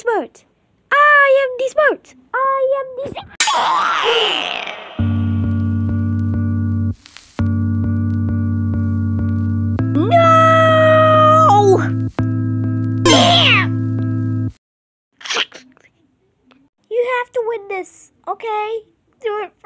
smart. I am the smart. I am the No! You have to win this, okay? Do it.